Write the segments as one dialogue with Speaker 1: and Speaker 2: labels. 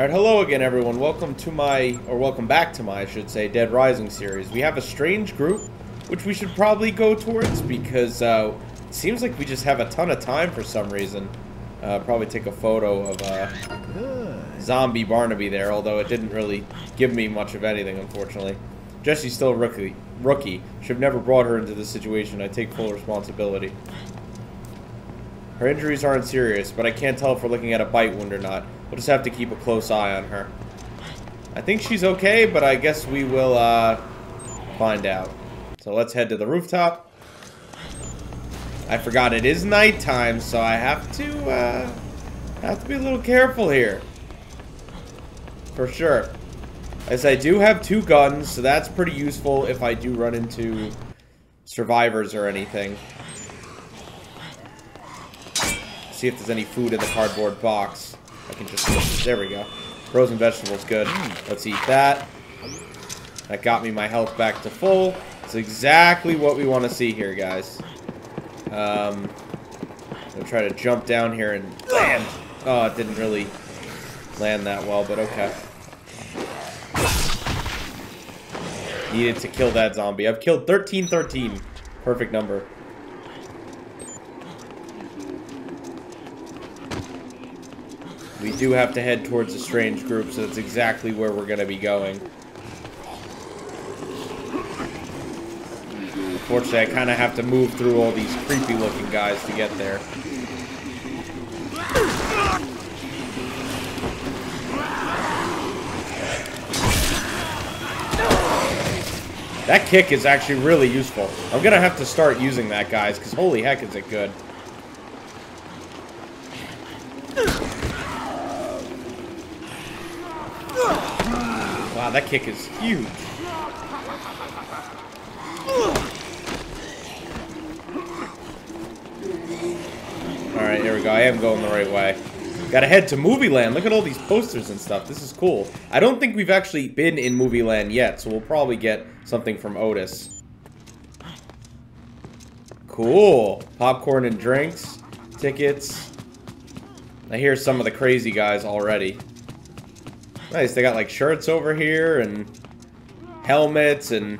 Speaker 1: Alright, hello again everyone. Welcome to my, or welcome back to my, I should say, Dead Rising series. We have a strange group, which we should probably go towards because uh, it seems like we just have a ton of time for some reason. Uh, probably take a photo of uh, zombie Barnaby there, although it didn't really give me much of anything, unfortunately. Jessie's still a rookie. Rookie. Should have never brought her into this situation. I take full responsibility. Her injuries aren't serious, but I can't tell if we're looking at a bite wound or not. We'll just have to keep a close eye on her. I think she's okay, but I guess we will uh, find out. So let's head to the rooftop. I forgot it is nighttime, so I have to uh, have to be a little careful here. For sure. As I do have two guns, so that's pretty useful if I do run into survivors or anything. See if there's any food in the cardboard box. I can just... There we go. Frozen vegetables, good. Let's eat that. That got me my health back to full. It's exactly what we want to see here, guys. Um, I'm try to jump down here and land. Oh, it didn't really land that well, but okay. Needed to kill that zombie. I've killed 13, 13. Perfect number. We do have to head towards a strange group, so that's exactly where we're going to be going. Unfortunately, I kind of have to move through all these creepy-looking guys to get there. That kick is actually really useful. I'm going to have to start using that, guys, because holy heck is it good. Kick is huge. Alright, here we go. I am going the right way. Gotta head to Movie Land. Look at all these posters and stuff. This is cool. I don't think we've actually been in Movie Land yet, so we'll probably get something from Otis. Cool. Popcorn and drinks. Tickets. I hear some of the crazy guys already. Nice, they got like shirts over here and helmets and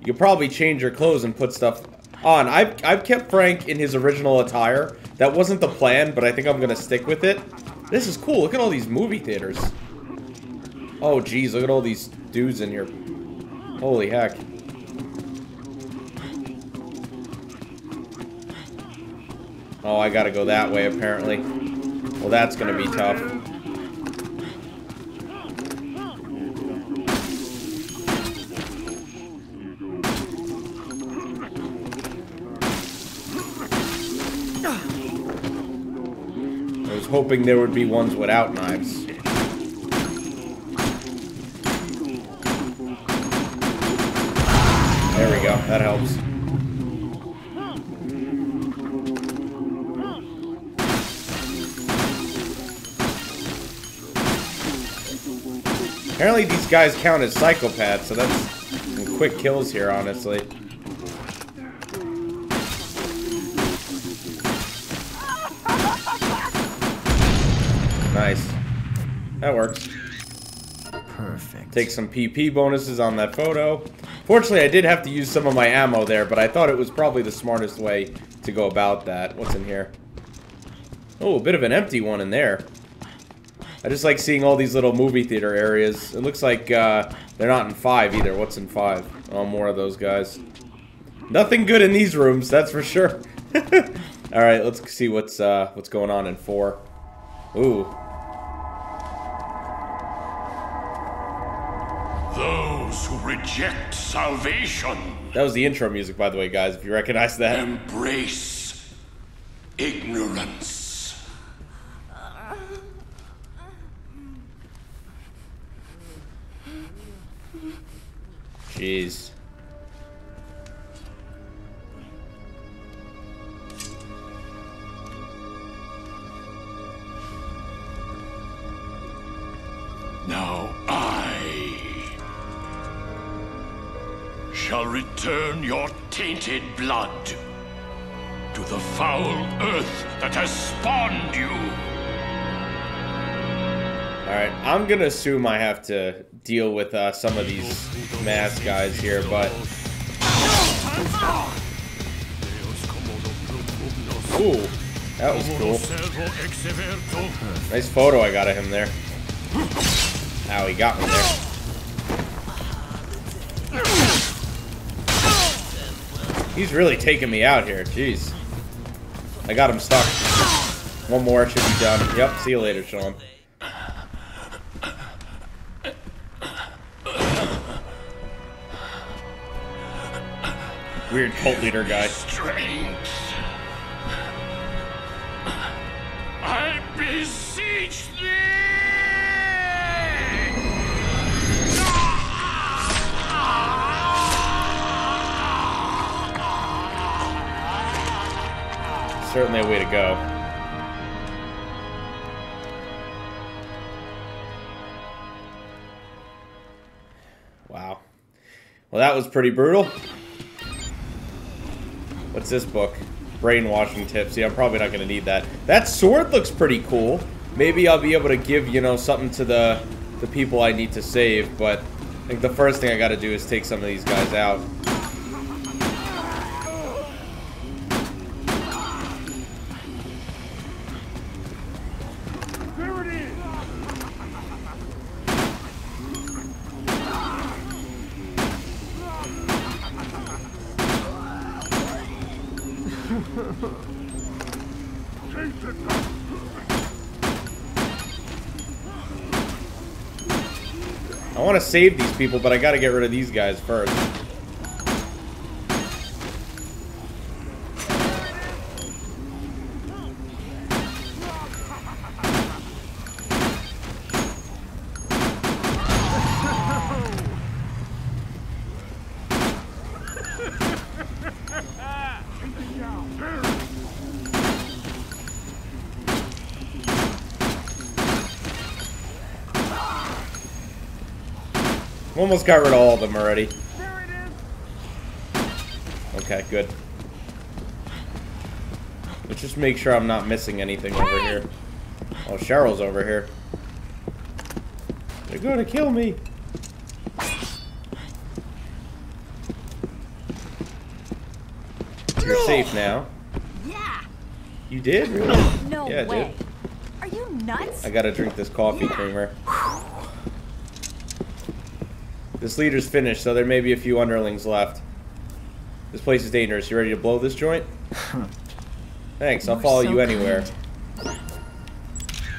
Speaker 1: you could probably change your clothes and put stuff on. I've, I've kept Frank in his original attire. That wasn't the plan, but I think I'm gonna stick with it. This is cool. Look at all these movie theaters. Oh, geez, look at all these dudes in here. Holy heck. Oh, I gotta go that way, apparently. Well, that's gonna be tough. Hoping there would be ones without knives. There we go. That helps. Apparently these guys count as psychopaths, so that's some quick kills here, honestly. That works.
Speaker 2: Perfect.
Speaker 1: Take some PP bonuses on that photo. Fortunately, I did have to use some of my ammo there, but I thought it was probably the smartest way to go about that. What's in here? Oh, a bit of an empty one in there. I just like seeing all these little movie theater areas. It looks like uh, they're not in 5 either. What's in 5? Oh, more of those guys. Nothing good in these rooms, that's for sure. Alright, let's see what's uh, what's going on in 4. Ooh.
Speaker 3: Reject salvation
Speaker 1: That was the intro music, by the way, guys, if you recognize that.
Speaker 3: embrace ignorance.
Speaker 1: Jeez.
Speaker 3: Shall return your tainted blood to the foul earth that has spawned you.
Speaker 1: Alright, I'm gonna assume I have to deal with uh, some of these mass guys here, but... Ooh, that was cool. Nice photo I got of him there. Ow, he got me there. He's really taking me out here, jeez. I got him stuck. One more should be done. Yep, see you later, Sean. Weird cult leader guy. Certainly a way to go. Wow. Well, that was pretty brutal. What's this book? Brainwashing tips. Yeah, I'm probably not going to need that. That sword looks pretty cool. Maybe I'll be able to give, you know, something to the, the people I need to save, but I think the first thing I got to do is take some of these guys out. I want to save these people, but I got to get rid of these guys first. Almost got rid of all of them already. Okay, good. Let's just make sure I'm not missing anything over here. Oh, Cheryl's over here. They're gonna kill me. You're safe now.
Speaker 4: Yeah.
Speaker 1: You did? Really?
Speaker 4: No
Speaker 1: Yeah, I
Speaker 4: way.
Speaker 1: did.
Speaker 4: Are you nuts?
Speaker 1: I gotta drink this coffee creamer. This leader's finished, so there may be a few underlings left. This place is dangerous. You ready to blow this joint? Thanks, I'll follow
Speaker 2: so
Speaker 1: you anywhere.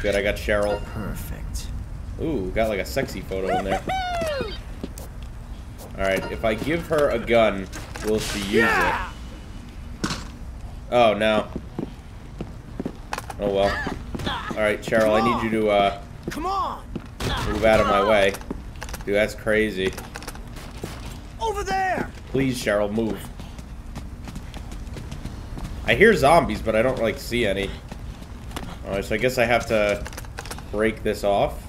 Speaker 1: Good, I got Cheryl.
Speaker 2: Perfect.
Speaker 1: Ooh, got like a sexy photo in there. Alright, if I give her a gun, will she use it? Oh, no. Oh, well. Alright, Cheryl, I need you to, uh,
Speaker 5: Come on!
Speaker 1: move out of my way. Dude, that's crazy.
Speaker 5: Over there!
Speaker 1: Please, Cheryl, move. I hear zombies, but I don't, like, see any. Alright, so I guess I have to break this off.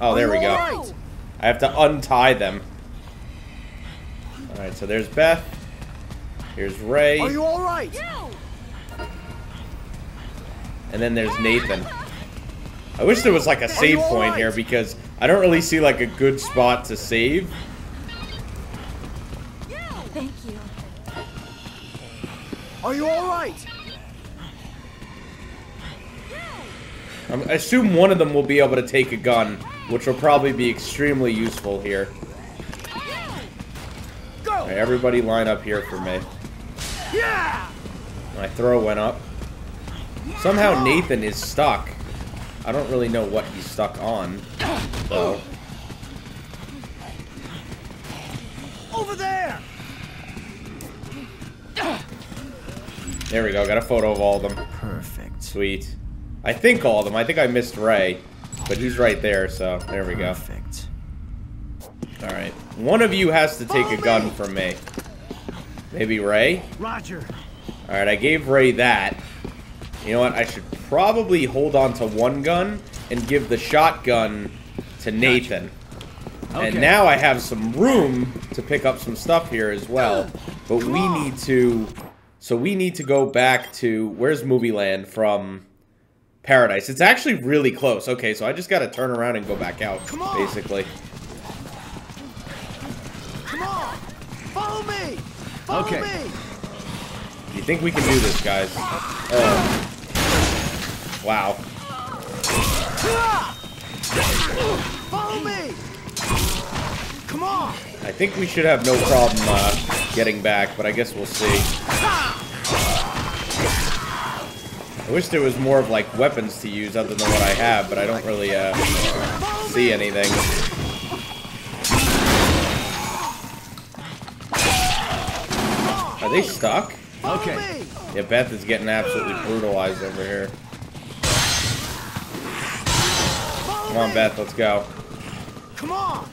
Speaker 1: Oh, there we go. I have to untie them. Alright, so there's Beth. Here's Ray.
Speaker 5: Are you alright?
Speaker 1: And then there's Nathan. I wish there was like a save point
Speaker 5: right?
Speaker 1: here because I don't really see like a good spot to save.
Speaker 4: Thank you.
Speaker 5: Are you alright?
Speaker 1: I'm- assume one of them will be able to take a gun, which will probably be extremely useful here.
Speaker 5: Go!
Speaker 1: Alright, everybody line up here for me. My throw went up. Somehow Nathan is stuck. I don't really know what he's stuck on. So,
Speaker 5: Over there!
Speaker 1: there we go. Got a photo of all of them.
Speaker 2: Perfect.
Speaker 1: Sweet. I think all of them. I think I missed Ray. But he's right there, so there we go.
Speaker 2: Perfect.
Speaker 1: Alright. One of you has to take a gun from me. Maybe Ray?
Speaker 5: Roger.
Speaker 1: Alright, I gave Ray that. You know what? I should probably hold on to one gun and give the shotgun to Nathan. And
Speaker 5: Okay.
Speaker 1: now I have some room to pick up some stuff here as well. But we need to... So we need to go back to... Where's Movie Land from... paradise. It's actually really close. Okay, so I just gotta turn around and go back out,
Speaker 5: Come on.
Speaker 1: basically.
Speaker 5: Come on! Follow me! Follow
Speaker 2: Okay.
Speaker 5: me!
Speaker 1: You think we can do this, guys? Oh. Wow.
Speaker 5: Follow me! Come on!
Speaker 1: I think we should have no problem uh, getting back, but I guess we'll see. I wish there was more of like weapons to use other than what I have, but I don't really uh, see anything. Are they stuck?
Speaker 2: Okay.
Speaker 1: Yeah, Beth is getting absolutely brutalized over here. Come on! Beth, let's go.
Speaker 5: Come on!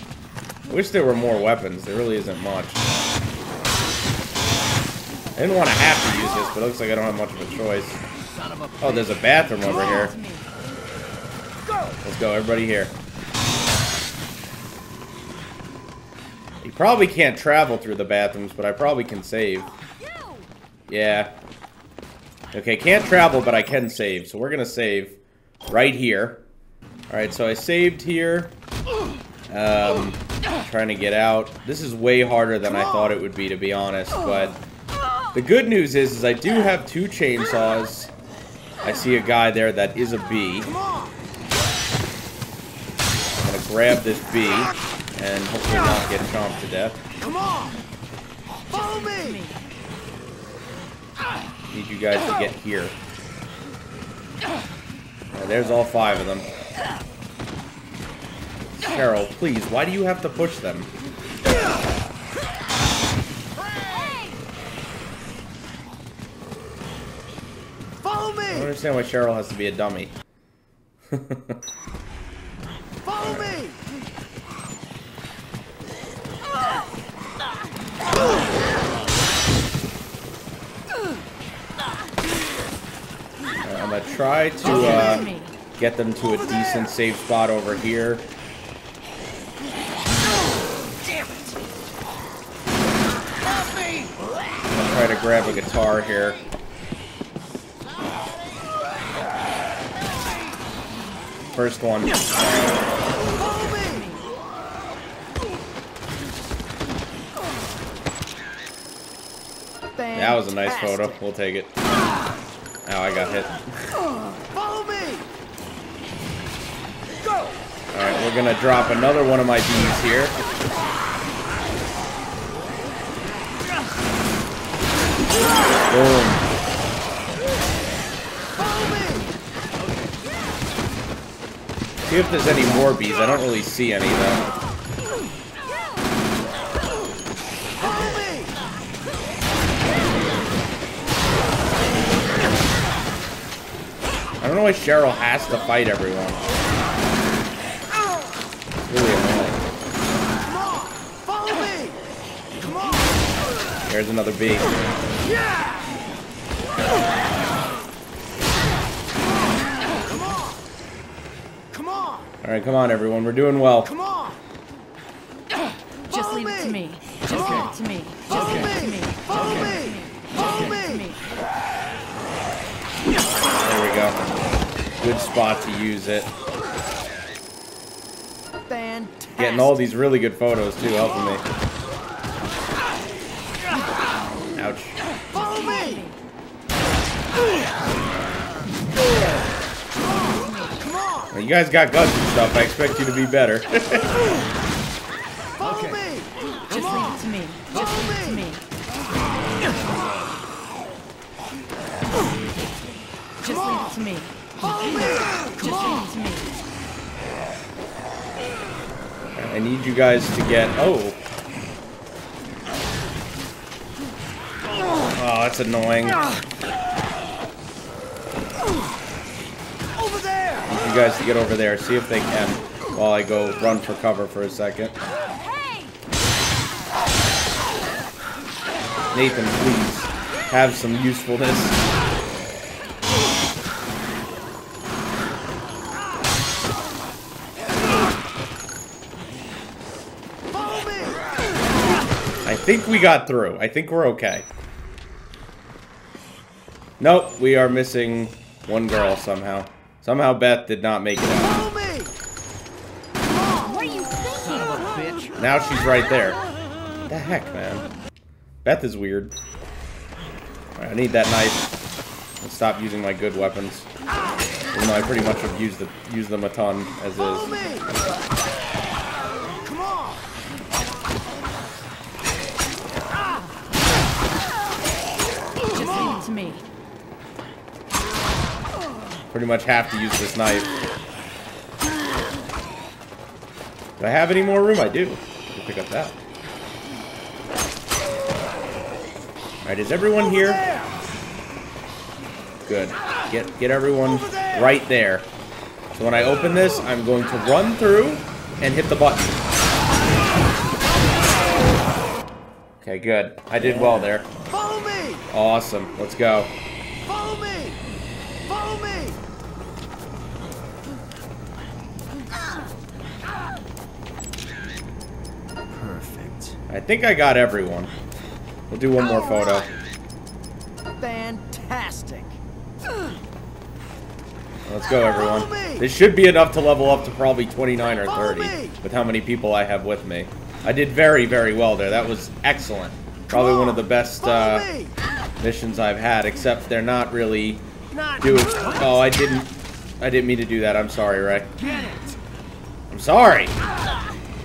Speaker 1: I wish there were more weapons. There really isn't much. I didn't want to have to use this, but it looks like I don't have much of a choice. Oh, there's a bathroom over here. Let's go, everybody here. You probably can't travel through the bathrooms, but I probably can save. Yeah. Okay, can't travel, but I can save. So we're going to save right here. Alright, so I saved here. Um, trying to get out. This is way harder than I thought it would be, to be honest. But the good news is, is I do have two chainsaws. I see a guy there that is a bee. I'm gonna grab this bee and hopefully not get chomped to death.
Speaker 5: Come on! Follow me!
Speaker 1: Need you guys to get here. Alright, there's all five of them. Carol, please, why do you have to push them?
Speaker 5: Follow me!
Speaker 1: I don't
Speaker 5: me!
Speaker 1: understand why Cheryl has to be a dummy.
Speaker 5: Follow me!
Speaker 1: Alright, I'm gonna try to uh, get them to a decent safe spot over here. I'll try to grab a guitar here. First one. That was a nice photo. We'll take it. Ow, I got hit.
Speaker 5: Follow me! Go!
Speaker 1: Alright, we're gonna drop another one of my bees here. Boom. See if there's any more bees. I don't really see any though. I don't know why Cheryl has to fight everyone. It's really annoying.
Speaker 5: Come on! Follow me! Come on!
Speaker 1: There's another bee.
Speaker 5: Yeah! Come on! Come on!
Speaker 1: Alright, come on everyone. We're doing well.
Speaker 5: Come on!
Speaker 6: Just
Speaker 5: Follow
Speaker 6: leave it to
Speaker 5: me.
Speaker 6: Just leave it to me. Just
Speaker 5: Follow
Speaker 6: leave it to
Speaker 5: me! Follow me!
Speaker 6: leave it to me.
Speaker 5: Follow
Speaker 6: Just leave it to
Speaker 5: me!
Speaker 6: me.
Speaker 1: There we go. Good spot to use it.
Speaker 5: Fantastic!
Speaker 1: Getting all these really good photos too, helping me. Ouch.
Speaker 5: Follow me! Come!
Speaker 1: Well, you guys got guns and stuff. I expect you to be better.
Speaker 5: Follow me!
Speaker 6: Just leave it to me. Just leave it to me. Just leave it to me.
Speaker 5: Follow me!
Speaker 6: Just leave it to me.
Speaker 1: I need you guys to get... Oh. Oh, that's annoying.
Speaker 5: Over there!
Speaker 1: you guys to get over there. See if they can. While I go run for cover for a second.
Speaker 4: Hey!
Speaker 1: Nathan, please. Have some usefulness.
Speaker 5: Me!
Speaker 1: I think we got through. I think we're okay. Nope, we are missing one girl somehow. Somehow Beth did not make it out.
Speaker 5: Follow me!
Speaker 4: What are you thinking?
Speaker 5: Son of a bitch!
Speaker 1: Now she's right there. the heck, man? Beth is weird. Alright, I need that knife. And stop using my good weapons. Even though I pretty much have used, the, used them a ton as
Speaker 5: Follow
Speaker 1: is. Pretty much have to use this knife. Do I have any more room? I do. I can pick up that. Alright, is everyone
Speaker 5: Over
Speaker 1: here?
Speaker 5: there!
Speaker 1: Good. Get get everyone right there. So when I open this, I'm going to run through and hit the button. Okay, good. I did well there.
Speaker 5: Follow me!
Speaker 1: Awesome. Let's go.
Speaker 5: Follow me!
Speaker 1: I think I got everyone. We'll do one more photo.
Speaker 5: Fantastic!
Speaker 1: Let's go, everyone. This should be enough to level up to probably 29 or 30 with how many people I have with me. I did very, very well there. That was excellent. Probably one of the best uh, missions I've had, except they're not really doing... Oh, I didn't... I didn't mean to do that. I'm sorry, Ray. I'm sorry.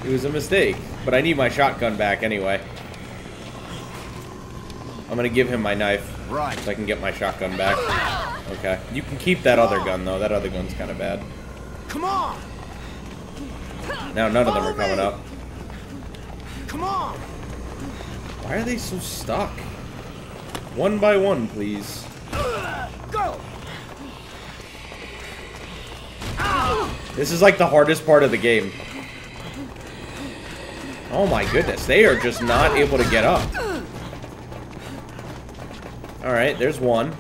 Speaker 1: It was a mistake. But I need my shotgun back anyway. I'm gonna give him my knife.
Speaker 5: Right.
Speaker 1: So I can get my shotgun back. Okay. You can keep that other gun, though. That other gun's kind of bad.
Speaker 5: Come on!
Speaker 1: Now none of them are coming up.
Speaker 5: Come on!
Speaker 1: Why are they so stuck? One by one, please.
Speaker 5: Go!
Speaker 1: This is like the hardest part of the game. Oh my goodness, they are just not able to get up. Alright, there's one.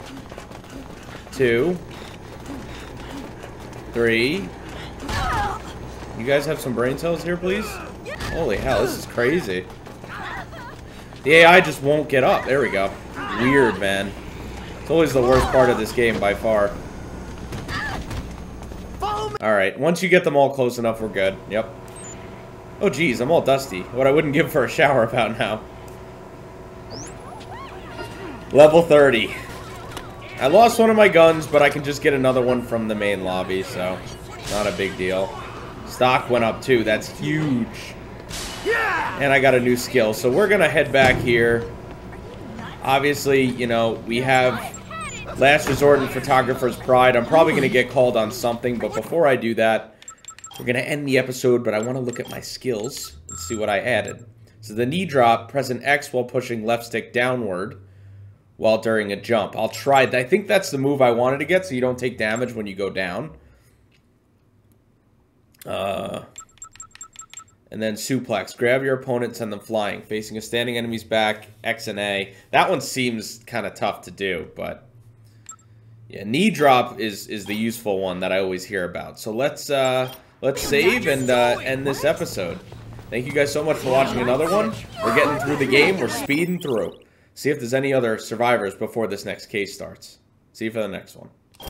Speaker 1: Two. Three. You guys have some brain cells here, please? Holy hell, this is crazy. The AI just won't get up. There we go. Weird, man. It's always the worst part of this game by far. Alright, once you get them all close enough, we're good. Yep. Oh, geez, I'm all dusty. What I wouldn't give for a shower about now. Level 30. I lost one of my guns, but I can just get another one from the main lobby, so not a big deal. Stock went up too, that's huge. And I got a new skill, so we're gonna head back here. Obviously, you know, we have Last Resort and Photographer's Pride. I'm probably gonna get called on something, but before I do that, we're gonna end the episode, but I wanna look at my skills and see what I added. So the knee drop, press an X while pushing left stick downward while during a jump. I'll try, I think that's the move I wanted to get, so you don't take damage when you go down. Uh, and then suplex. Grab your opponent, send them flying. Facing a standing enemy's back, X and A. That one seems kind of tough to do, but yeah, knee drop is is the useful one that I always hear about. So let's uh let's save and uh, end this episode. Thank you guys so much for watching another one. We're getting through the game. We're speeding through. See if there's any other survivors before this next case starts. See you for the next one.